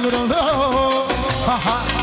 little Aha.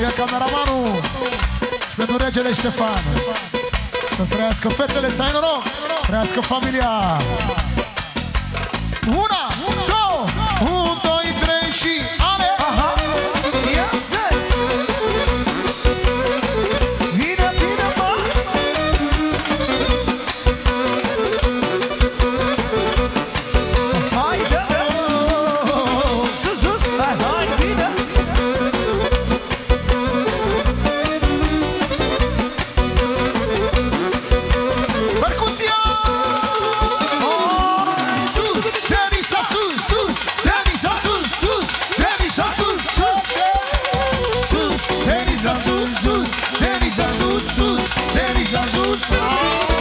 Ia cameramanul Și pentru regele Ștefan. Să-ți trăiască fetele, să ai noroc. Trăiască familia. Una! sus, deliciosos.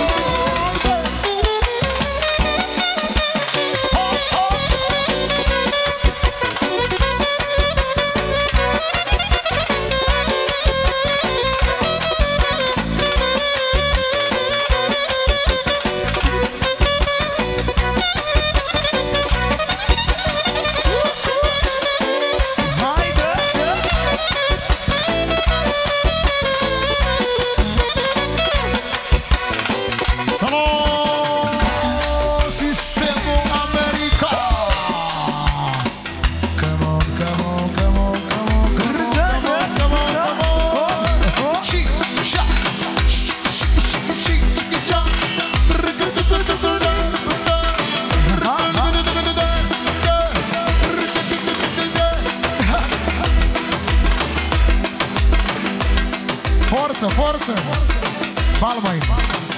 forță, forță! Bal mai! Mai.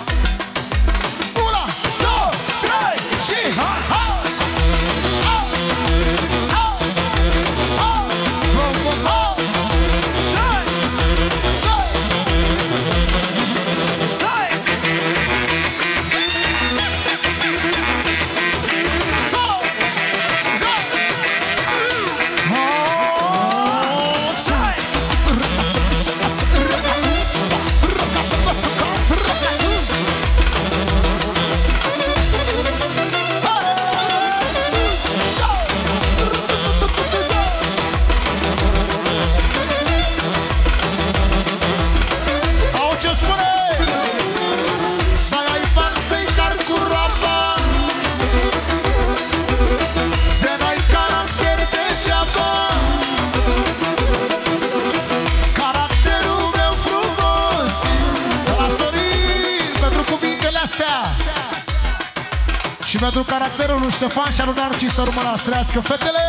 pentru caracterul lui Ștefan și al lui Narcis să urmă lastrească fetele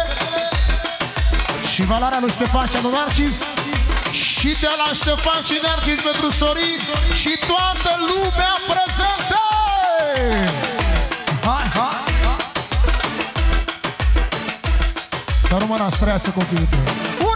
și valoarea lui Ștefan și al lui Narcis și de la Ștefan și Narcis pentru Sorin și toată lumea prezentă! Hai, hai! Să rămână astreasă copiii tăi.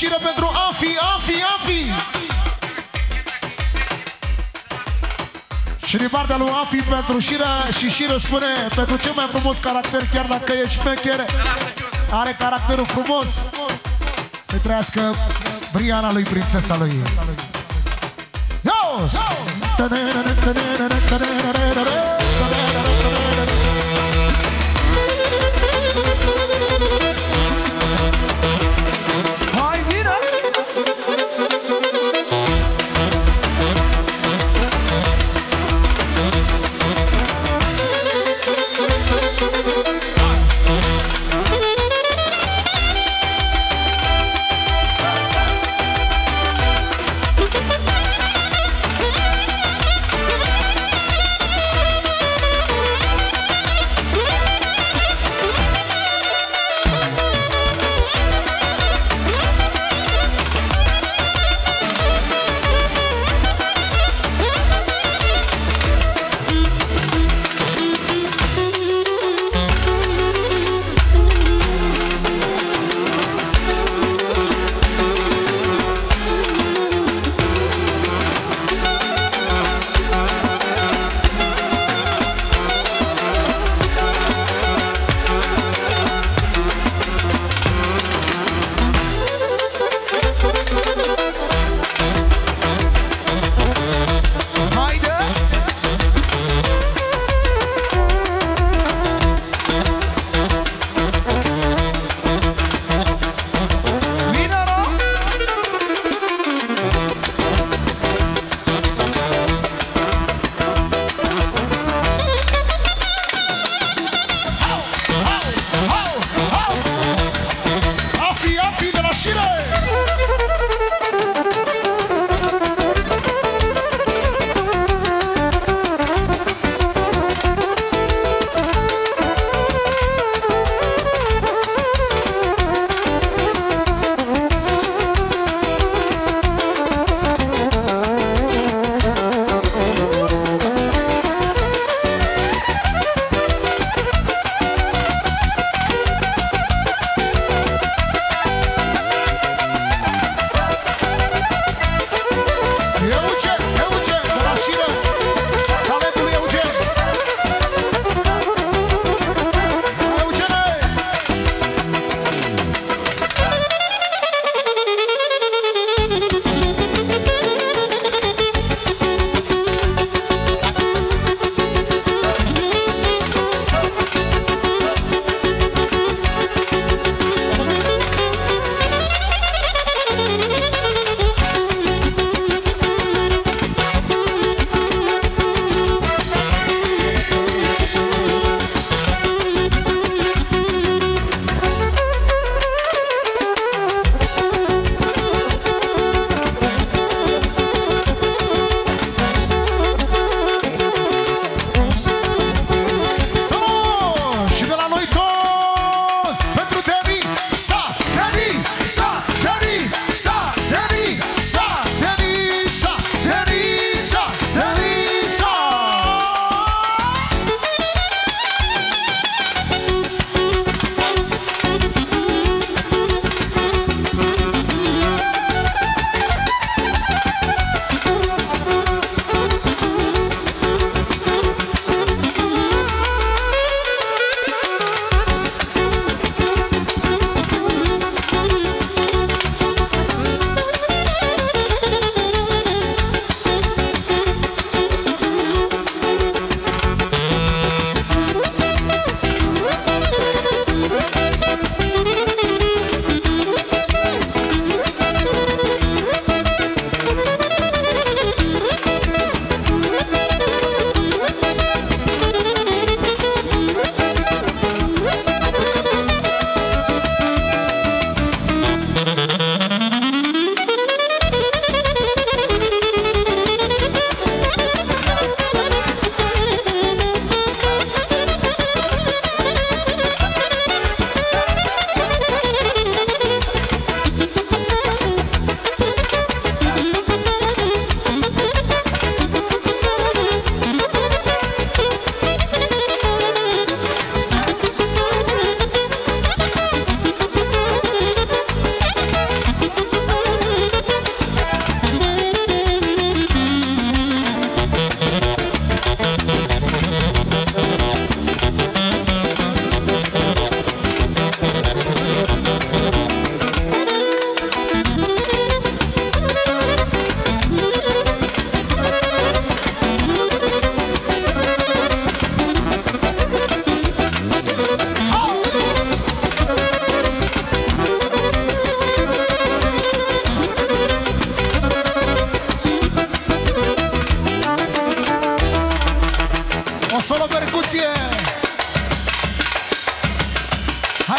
La șiră pentru Afi, Afi, Afi. Și din partea lui Afi pentru Șira și Șiră spune Pentru cel mai frumos caracter, chiar dacă e șmecher Are caracterul frumos. Să trăiască Briana lui, prințesa lui. Ios! Hai,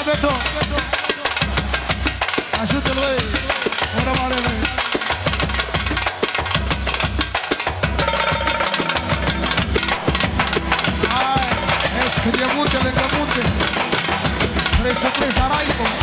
Beto. Ayúdalo ahí. Ahora vale. Ay, es que diamante, le diamante. Preso, preso, araico.